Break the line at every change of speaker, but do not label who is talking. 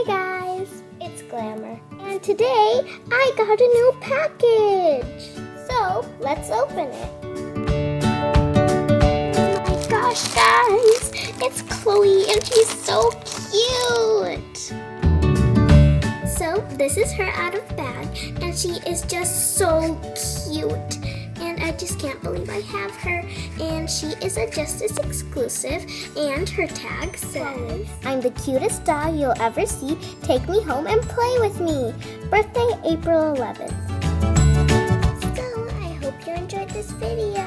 Hey guys, it's Glamour, and today I got a new package. So let's open it. Oh my gosh, guys, it's Chloe, and she's so cute. So this is her out of bag, and she is just so cute. I just can't believe I have her. And she is a Justice exclusive, and her tag says, I'm the cutest doll you'll ever see. Take me home and play with me. Birthday April 11th. So I hope you enjoyed this video.